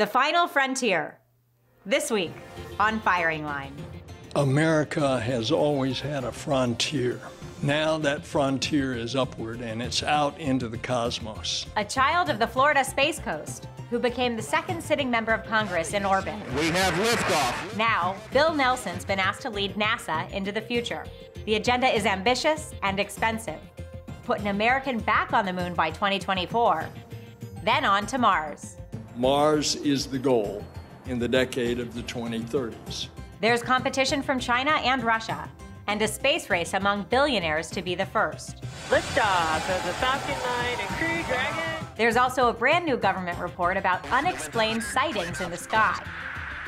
The Final Frontier. This week on Firing Line. America has always had a frontier. Now that frontier is upward and it's out into the cosmos. A child of the Florida Space Coast who became the second sitting member of Congress in orbit. We have liftoff. Now, Bill Nelson's been asked to lead NASA into the future. The agenda is ambitious and expensive. Put an American back on the moon by 2024, then on to Mars. Mars is the goal in the decade of the 2030s. There's competition from China and Russia, and a space race among billionaires to be the first. Liftoff of the Falcon 9 and Crew Dragon. There's also a brand new government report about unexplained sightings in the sky.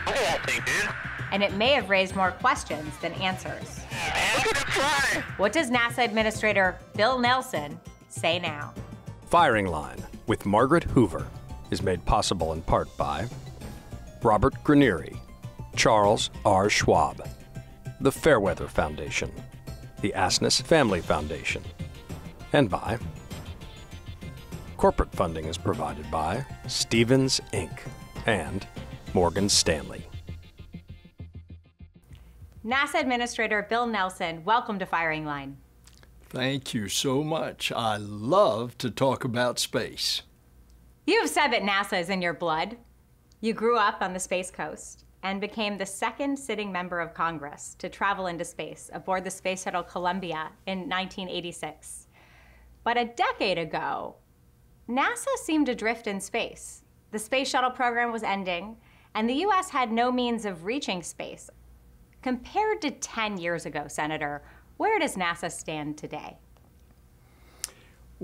Look at that thing, dude. And it may have raised more questions than answers. Man, look at it fly. What does NASA Administrator Bill Nelson say now? Firing Line with Margaret Hoover is made possible in part by Robert Granieri, Charles R. Schwab, the Fairweather Foundation, the Asness Family Foundation, and by Corporate funding is provided by Stevens Inc. and Morgan Stanley. NASA Administrator Bill Nelson, welcome to Firing Line. Thank you so much. I love to talk about space. You have said that NASA is in your blood. You grew up on the Space Coast and became the second sitting member of Congress to travel into space aboard the Space Shuttle Columbia in 1986. But a decade ago, NASA seemed to drift in space. The Space Shuttle program was ending, and the US had no means of reaching space. Compared to 10 years ago, Senator, where does NASA stand today?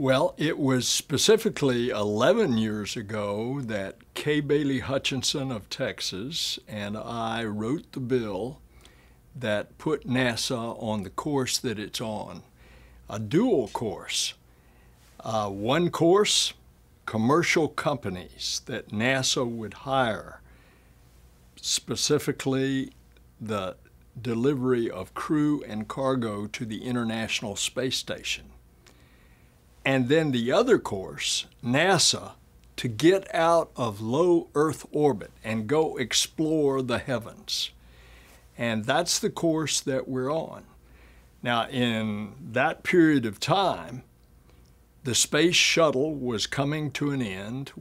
Well, it was specifically 11 years ago that Kay Bailey Hutchison of Texas and I wrote the bill that put NASA on the course that it's on a dual course. Uh, one course, commercial companies that NASA would hire, specifically the delivery of crew and cargo to the International Space Station. And then the other course, NASA, to get out of low Earth orbit and go explore the heavens. And that's the course that we're on. Now, in that period of time, the space shuttle was coming to an end.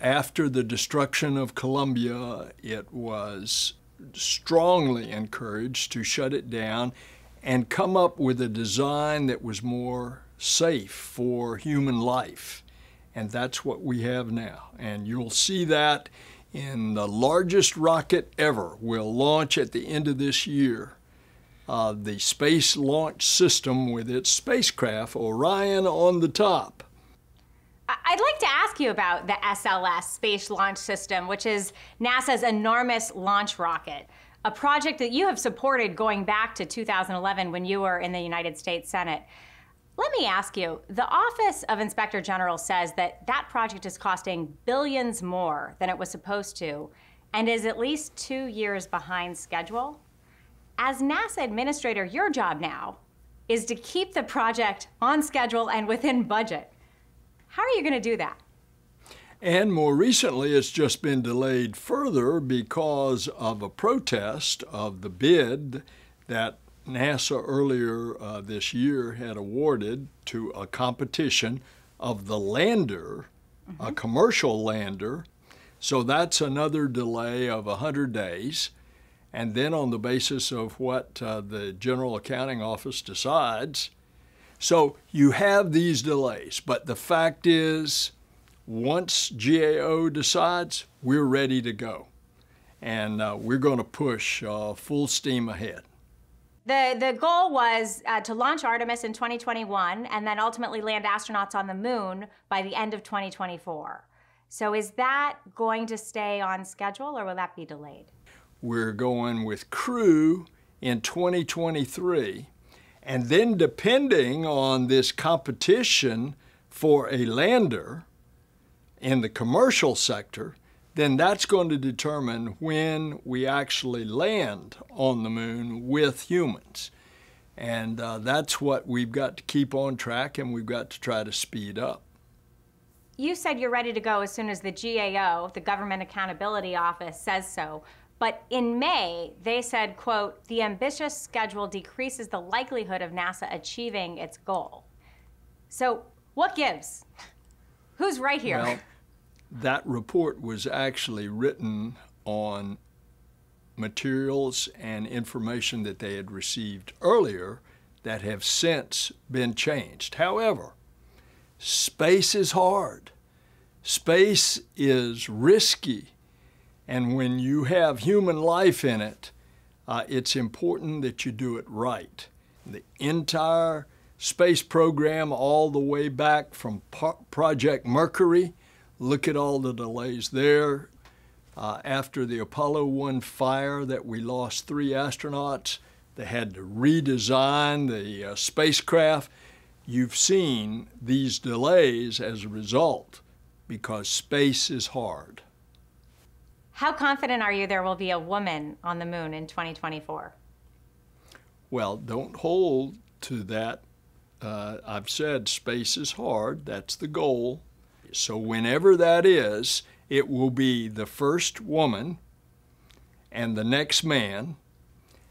After the destruction of Columbia, it was strongly encouraged to shut it down and come up with a design that was more safe for human life. And that's what we have now. And you'll see that in the largest rocket ever will launch at the end of this year. Uh, the Space Launch System with its spacecraft, Orion, on the top. I'd like to ask you about the SLS Space Launch System, which is NASA's enormous launch rocket, a project that you have supported going back to 2011 when you were in the United States Senate. Let me ask you the Office of Inspector General says that that project is costing billions more than it was supposed to and is at least two years behind schedule. As NASA administrator, your job now is to keep the project on schedule and within budget. How are you going to do that? And more recently, it's just been delayed further because of a protest of the bid that NASA earlier uh, this year had awarded to a competition of the lander, a commercial lander. So that's another delay of 100 days. And then, on the basis of what uh, the General Accounting Office decides, so you have these delays. But the fact is, once GAO decides, we're ready to go. And uh, we're going to push uh, full steam ahead. The, the goal was uh, to launch Artemis in 2021 and then ultimately land astronauts on the moon by the end of 2024. So, is that going to stay on schedule or will that be delayed? We're going with crew in 2023. And then, depending on this competition for a lander in the commercial sector, then that's going to determine when we actually land on the moon with humans. And uh, that's what we've got to keep on track and we've got to try to speed up. you said you're ready to go as soon as the GAO, the Government Accountability Office, says so. But in May, they said, quote, the ambitious schedule decreases the likelihood of NASA achieving its goal. So what gives? Who's right here? Well, that report was actually written on materials and information that they had received earlier that have since been changed. However, space is hard. Space is risky. And when you have human life in it, uh, it's important that you do it right. The entire space program, all the way back from Project Mercury, look at all the delays there. Uh, after the Apollo 1 fire, that we lost three astronauts, they had to redesign the uh, spacecraft. You've seen these delays as a result because space is hard. How confident are you there will be a woman on the moon in 2024? Well, don't hold to that. Uh, I've said space is hard, that's the goal. So, whenever that is, it will be the first woman and the next man.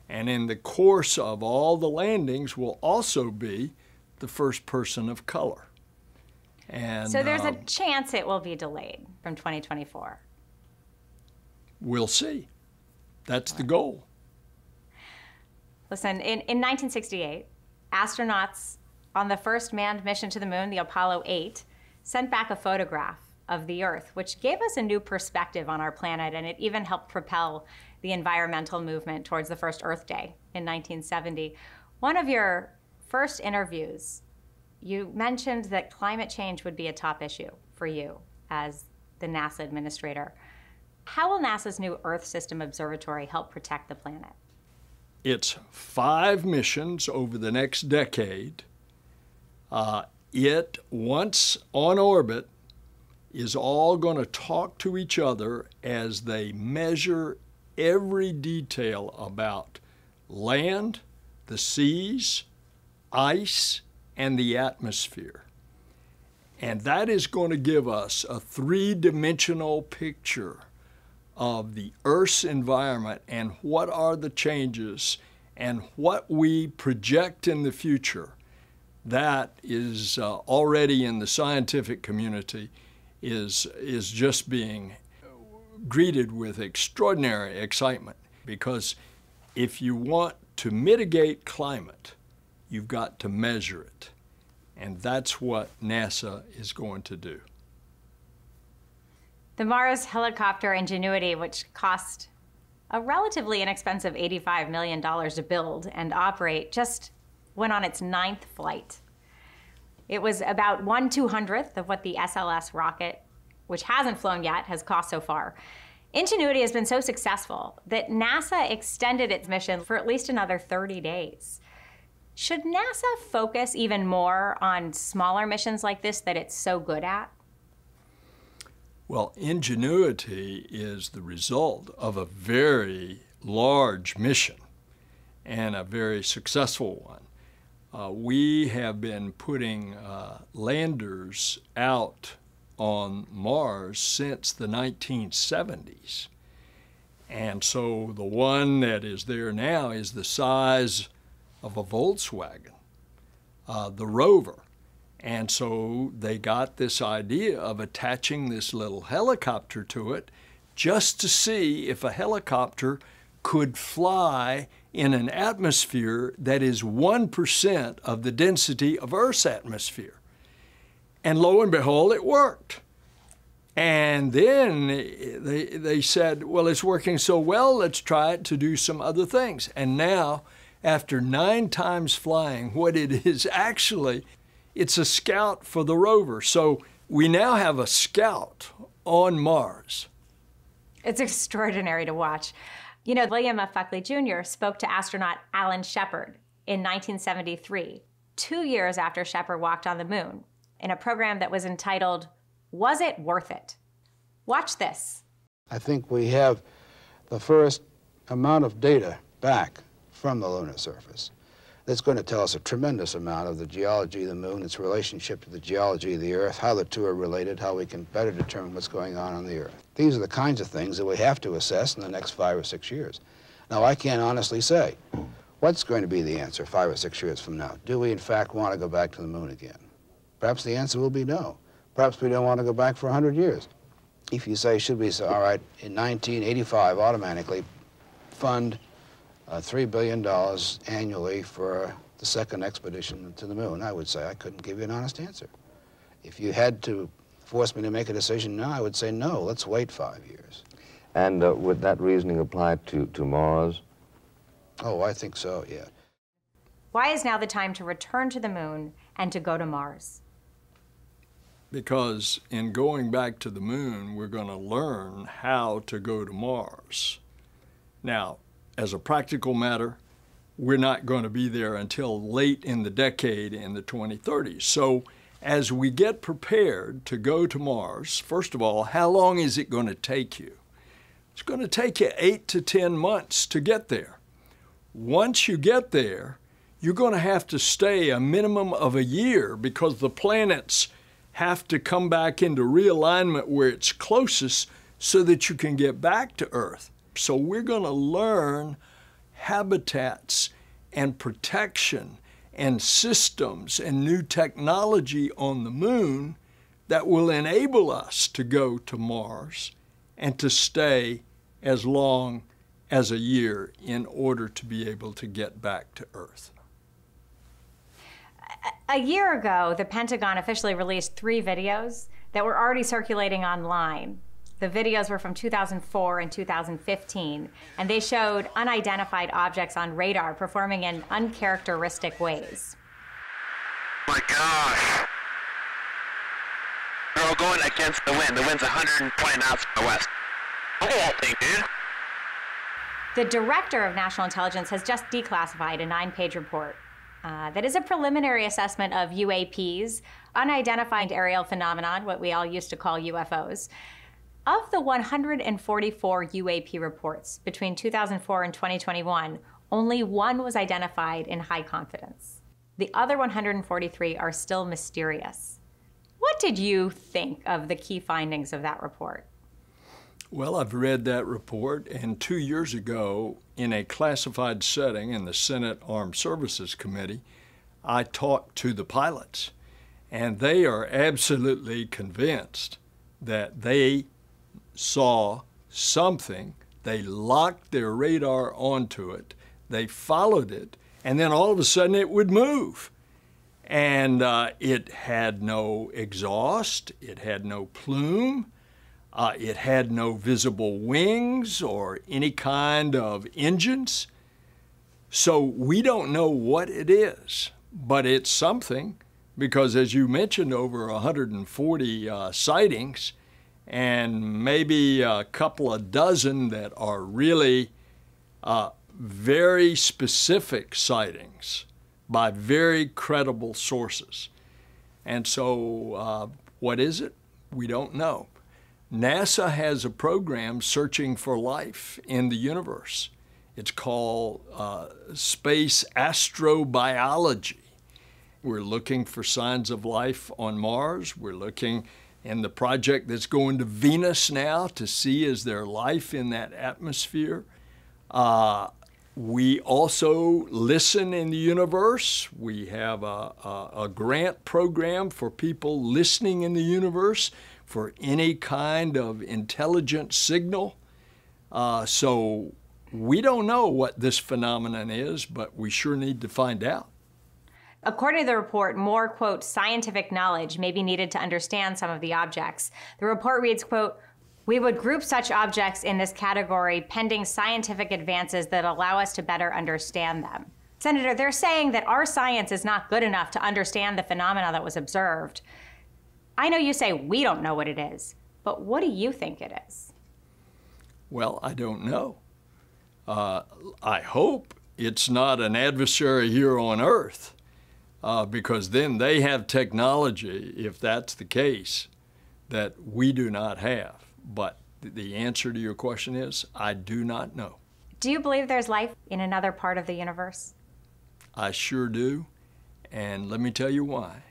And in the course of all the landings, will also be the first person of color. And, so there's um, a chance it will be delayed from 2024. We'll see. That's the goal. Listen, in, in 1968, astronauts on the first manned mission to the moon, the Apollo 8, sent back a photograph of the Earth, which gave us a new perspective on our planet, and it even helped propel the environmental movement towards the first Earth Day in 1970. One of your first interviews, you mentioned that climate change would be a top issue for you as the NASA administrator. How will NASA's new Earth System Observatory help protect the planet? It's five missions over the next decade. Uh, it, once on orbit, is all going to talk to each other as they measure every detail about land, the seas, ice, and the atmosphere. And that is going to give us a three dimensional picture of the Earth's environment and what are the changes and what we project in the future that is uh, already in the scientific community is, is just being greeted with extraordinary excitement because if you want to mitigate climate, you've got to measure it. And that's what NASA is going to do. The Mars helicopter Ingenuity, which cost a relatively inexpensive $85 million to build and operate, just went on its ninth flight. It was about one two hundredth of what the SLS rocket, which hasn't flown yet, has cost so far. Ingenuity has been so successful that NASA extended its mission for at least another 30 days. Should NASA focus even more on smaller missions like this that it's so good at? Well, ingenuity is the result of a very large mission and a very successful one. Uh, we have been putting uh, landers out on Mars since the 1970s. And so the one that is there now is the size of a Volkswagen, uh, the rover. And so they got this idea of attaching this little helicopter to it just to see if a helicopter could fly in an atmosphere that is 1% of the density of Earth's atmosphere. And lo and behold, it worked. And then they, they said, well, it's working so well, let's try it to do some other things. And now, after nine times flying, what it is actually it's a scout for the rover. So we now have a scout on Mars. It's extraordinary to watch. You know, William F. Buckley Jr. spoke to astronaut Alan Shepard in 1973, two years after Shepard walked on the moon, in a program that was entitled, Was It Worth It? Watch this. I think we have the first amount of data back from the lunar surface that's going to tell us a tremendous amount of the geology of the moon, its relationship to the geology of the Earth, how the two are related, how we can better determine what's going on on the Earth. These are the kinds of things that we have to assess in the next five or six years. Now, I can't honestly say what's going to be the answer five or six years from now. Do we, in fact, want to go back to the moon again? Perhaps the answer will be no. Perhaps we don't want to go back for 100 years. If you say, should we say, all right, in 1985, automatically fund $3 billion annually for the second expedition to the moon, I would say I couldn't give you an honest answer. If you had to force me to make a decision now, I would say no, let's wait five years. And uh, would that reasoning apply to, to Mars? Oh, I think so, yeah. Why is now the time to return to the moon and to go to Mars? Because in going back to the moon, we're going to learn how to go to Mars. Now, as a practical matter, we're not going to be there until late in the decade in the 2030s. So, as we get prepared to go to Mars, first of all, how long is it going to take you? It's going to take you eight to 10 months to get there. Once you get there, you're going to have to stay a minimum of a year because the planets have to come back into realignment where it's closest so that you can get back to Earth. So we're going to learn habitats and protection and systems and new technology on the moon that will enable us to go to Mars and to stay as long as a year in order to be able to get back to Earth. A year ago, the Pentagon officially released three videos that were already circulating online. The videos were from 2004 and 2015, and they showed unidentified objects on radar performing in uncharacteristic ways. My gosh. They're all going against the wind. The wind's 120 knots from the west. Look at that thing, dude. The director of national intelligence has just declassified a nine page report uh, that is a preliminary assessment of UAPs, unidentified aerial phenomenon, what we all used to call UFOs. Of the 144 UAP reports between 2004 and 2021, only one was identified in high confidence. The other 143 are still mysterious. What did you think of the key findings of that report? Well, I've read that report, and two years ago, in a classified setting in the Senate Armed Services Committee, I talked to the pilots, and they are absolutely convinced that they saw something, they locked their radar onto it, they followed it, and then all of a sudden it would move. And uh, it had no exhaust, it had no plume, uh, it had no visible wings or any kind of engines. So we don't know what it is, but it's something because, as you mentioned, over 140 uh, sightings and maybe a couple of dozen that are really uh, very specific sightings by very credible sources. And so, uh, what is it? We don't know. NASA has a program searching for life in the universe. It's called uh, Space Astrobiology. We're looking for signs of life on Mars. We're looking in the project that's going to Venus now to see is there life in that atmosphere. Uh, we also listen in the universe. We have a, a, a, grant program for people listening in the universe for any kind of intelligent signal. Uh, so we don't know what this phenomenon is, but we sure need to find out. According to the report, more, quote, scientific knowledge may be needed to understand some of the objects. The report reads, quote, we would group such objects in this category pending scientific advances that allow us to better understand them. Senator, they're saying that our science is not good enough to understand the phenomena that was observed. I know you say we don't know what it is, but what do you think it is? Well, I don't know. Uh, I hope it's not an adversary here on Earth uh, because then they have technology, if that's the case, that we do not have. But the answer to your question is I do not know. Do you believe there's life in another part of the universe? I sure do. And let me tell you why.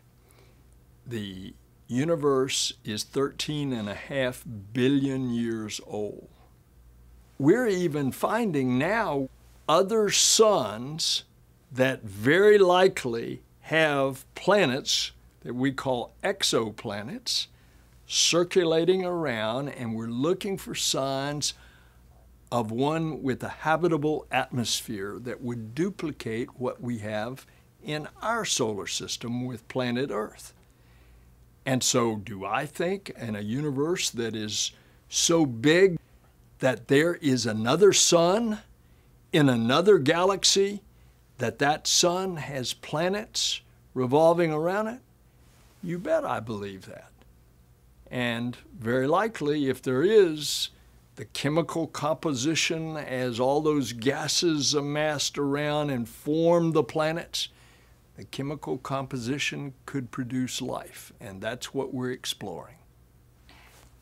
The universe is 13 and a half billion years old. We're even finding now other suns that very likely have planets that we call exoplanets circulating around, and we're looking for signs of one with a habitable atmosphere that would duplicate what we have in our solar system with planet Earth. And so, do I think in a universe that is so big that there is another sun in another galaxy, that that sun has planets revolving around it? You bet I believe that. And very likely, if there is, the chemical composition as all those gases amassed around and form the planets, the chemical composition could produce life. And that's what we're exploring.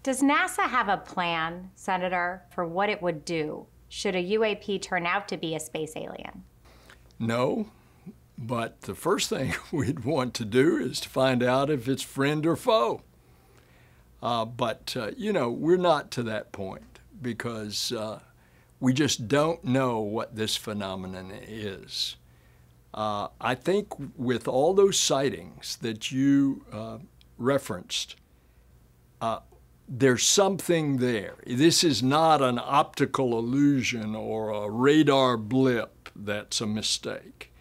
Does NASA have a plan, Senator, for what it would do should a UAP turn out to be a space alien? No, but the first thing we'd want to do is to find out if it's friend or foe. Uh, but, uh, you know, we're not to that point because uh, we just don't know what this phenomenon is. Uh, I think with all those sightings that you uh, referenced, uh, there's something there. This is not an optical illusion or a radar blip that's a mistake.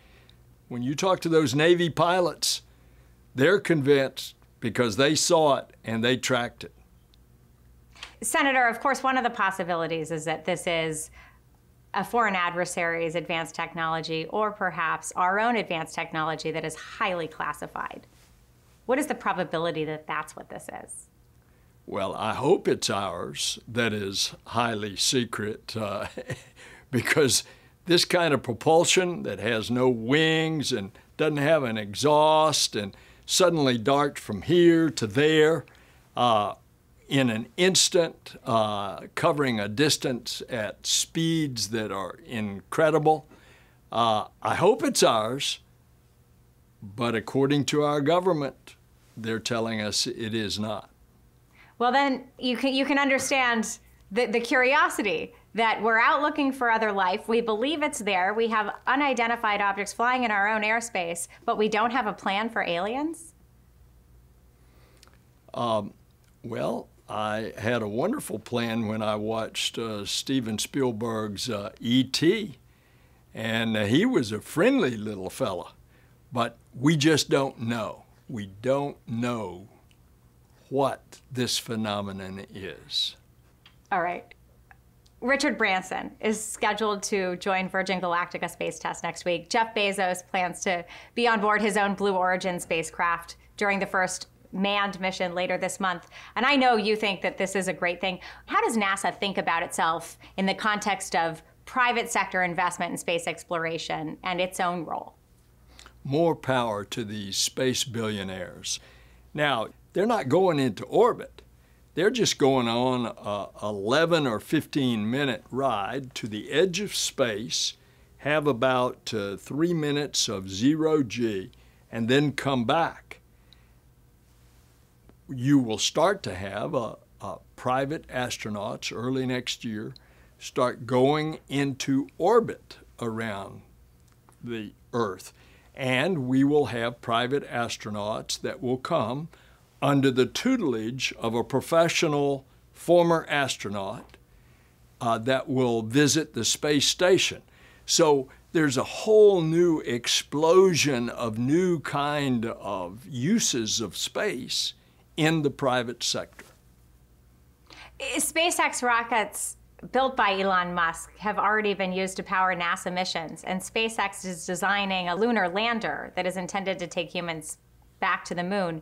When you talk to those Navy pilots, they're convinced because they saw it and they tracked it. Senator, of course, one of the possibilities is that this is a foreign adversary's advanced technology or perhaps our own advanced technology that is highly classified. What is the probability that that's what this is? Well, I hope it's ours that is highly secret uh, because this kind of propulsion that has no wings and doesn't have an exhaust and suddenly dart from here to there uh, in an instant, uh, covering a distance at speeds that are incredible. Uh, I hope it's ours, but according to our government, they're telling us it is not. Well, then you can you can understand the, the curiosity that we're out looking for other life. We believe it's there. We have unidentified objects flying in our own airspace, but we don't have a plan for aliens. Um, well, I had a wonderful plan when I watched uh, Steven Spielberg's uh, E.T., and uh, he was a friendly little fella, but we just don't know. We don't know what this phenomenon is. All right. Richard Branson is scheduled to join Virgin Galactic's space test next week. Jeff Bezos plans to be on board his own Blue Origin spacecraft during the first manned mission later this month. And I know you think that this is a great thing. How does NASA think about itself in the context of private sector investment in space exploration and its own role? More power to these space billionaires. Now, they're not going into orbit. They're just going on a 11 or 15 minute ride to the edge of space, have about uh, three minutes of zero G, and then come back. You will start to have a, a private astronauts early next year start going into orbit around the Earth. And we will have private astronauts that will come under the tutelage of a professional former astronaut uh, that will visit the space station. So there's a whole new explosion of new kind of uses of space in the private sector. SpaceX rockets built by Elon Musk have already been used to power NASA missions, and SpaceX is designing a lunar lander that is intended to take humans back to the moon.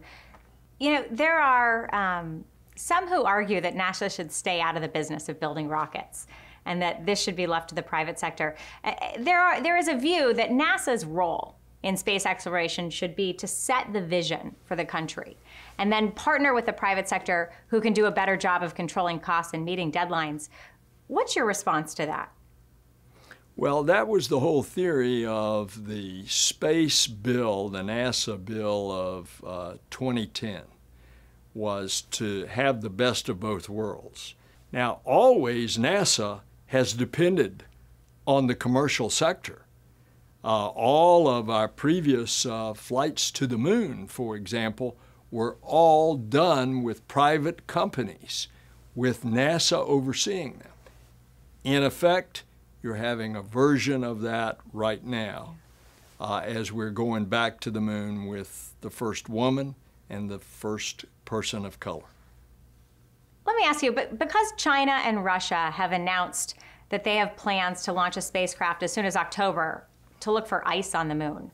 You know, there are um, some who argue that NASA should stay out of the business of building rockets and that this should be left to the private sector. Uh, there, are, there is a view that NASA's role in space exploration should be to set the vision for the country and then partner with the private sector who can do a better job of controlling costs and meeting deadlines. What's your response to that? Well, that was the whole theory of the space bill, the NASA bill of uh, 2010, was to have the best of both worlds. Now, always NASA has depended on the commercial sector. Uh, all of our previous uh, flights to the moon, for example, were all done with private companies, with NASA overseeing them. In effect, you're having a version of that right now uh, as we're going back to the moon with the first woman and the first person of color. Let me ask you, but because China and Russia have announced that they have plans to launch a spacecraft as soon as October to look for ice on the moon,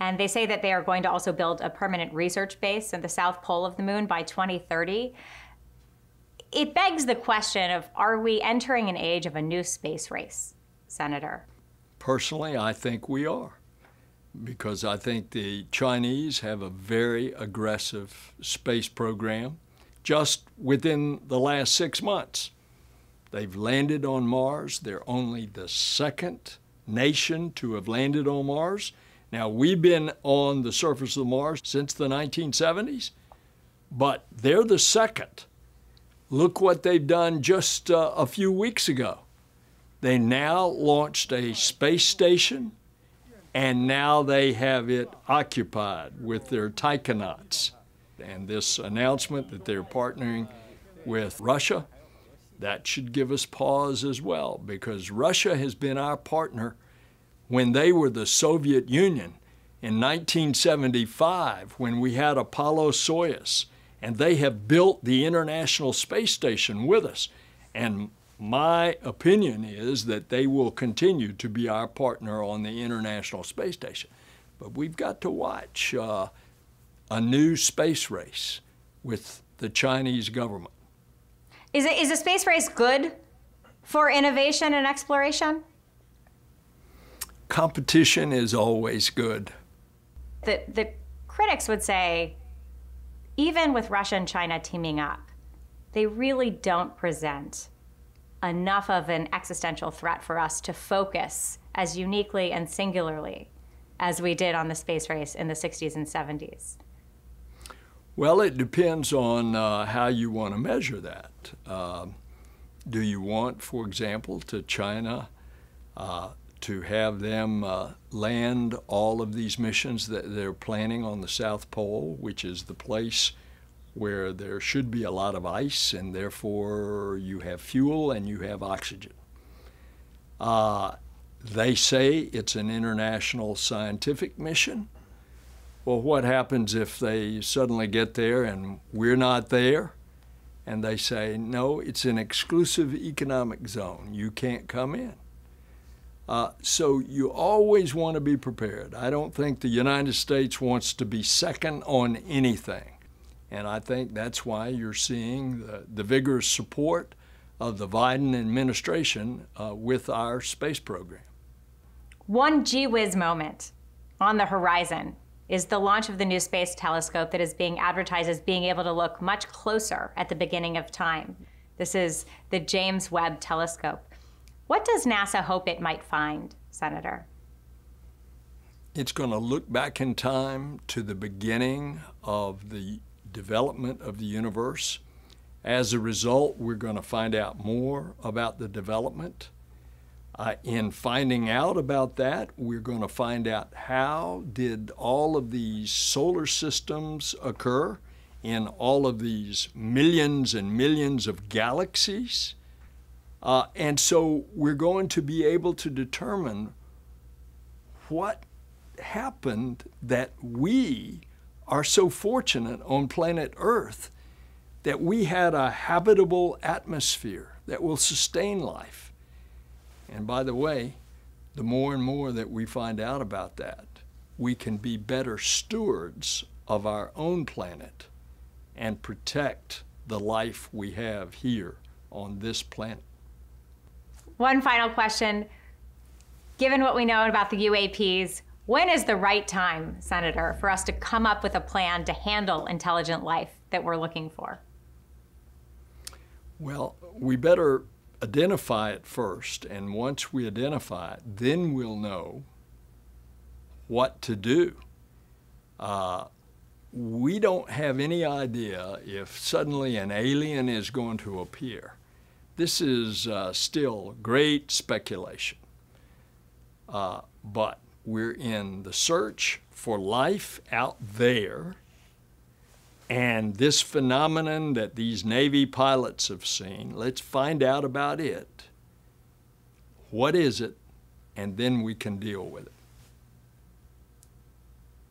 and they say that they are going to also build a permanent research base in the south pole of the moon by 2030. It begs the question of are we entering an age of a new space race? Senator? Personally, I think we are because I think the Chinese have a very aggressive space program just within the last six months. They've landed on Mars. They're only the second nation to have landed on Mars. Now, we've been on the surface of Mars since the 1970s, but they're the second. Look what they've done just uh, a few weeks ago. They now launched a space station, and now they have it occupied with their taikonauts. And this announcement that they're partnering with Russia, that should give us pause as well, because Russia has been our partner when they were the Soviet Union in 1975 when we had Apollo Soyuz, and they have built the International Space Station with us. And my opinion is that they will continue to be our partner on the International Space Station. But we've got to watch uh, a new space race with the Chinese government. Is, it, is a space race good for innovation and exploration? Competition is always good. The, the critics would say, even with Russia and China teaming up, they really don't present enough of an existential threat for us to focus as uniquely and singularly as we did on the space race in the 60s and 70s? Well, it depends on uh, how you want to measure that. Uh, do you want, for example, to China uh, to have them uh, land all of these missions that they're planning on the South Pole, which is the place where there should be a lot of ice and therefore you have fuel and you have oxygen. Uh, they say it's an international scientific mission. Well, what happens if they suddenly get there and we're not there? And they say, no, it's an exclusive economic zone. You can't come in. Uh, so you always want to be prepared. I don't think the United States wants to be second on anything. And I think that's why you're seeing the, the vigorous support of the Biden administration uh, with our space program. One gee whiz moment on the horizon is the launch of the new space telescope that is being advertised as being able to look much closer at the beginning of time. This is the James Webb Telescope. What does NASA hope it might find, Senator? It's going to look back in time to the beginning of the development of the universe. As a result, we're going to find out more about the development. Uh, in finding out about that, we're going to find out how did all of these solar systems occur in all of these millions and millions of galaxies. Uh, and so we're going to be able to determine what happened that we are so fortunate on planet Earth that we had a habitable atmosphere that will sustain life. And by the way, the more and more that we find out about that, we can be better stewards of our own planet and protect the life we have here on this planet. One final question. Given what we know about the UAPs, when is the right time, Senator, for us to come up with a plan to handle intelligent life that we're looking for? Well, we better identify it first, and once we identify it, then we'll know what to do. Uh, we don't have any idea if suddenly an alien is going to appear. This is uh, still great speculation. Uh, but we're in the search for life out there. And this phenomenon that these Navy pilots have seen, let's find out about it. What is it? And then we can deal with it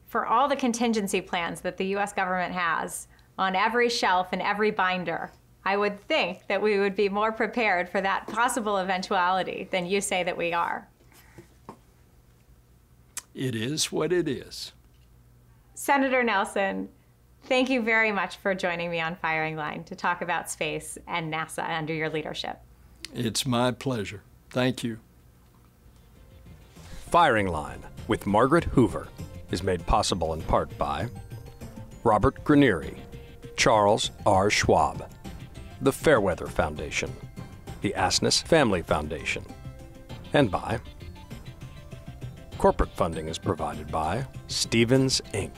for all the contingency plans that the US government has on every shelf and every binder, I would think that we would be more prepared for that possible eventuality than you say that we are. It is what it is. Senator Nelson, thank you very much for joining me on Firing Line to talk about space and NASA under your leadership. It's my pleasure. Thank you. Firing Line with Margaret Hoover is made possible in part by Robert Granieri, Charles R. Schwab, the Fairweather Foundation, the Asness Family Foundation, and by Corporate funding is provided by Stevens Inc.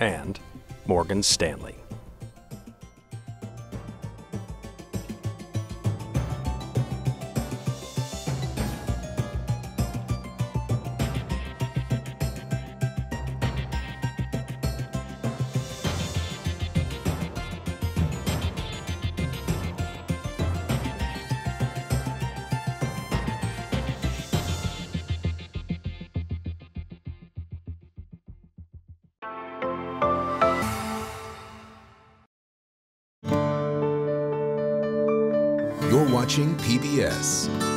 and Morgan Stanley. Watching PBS.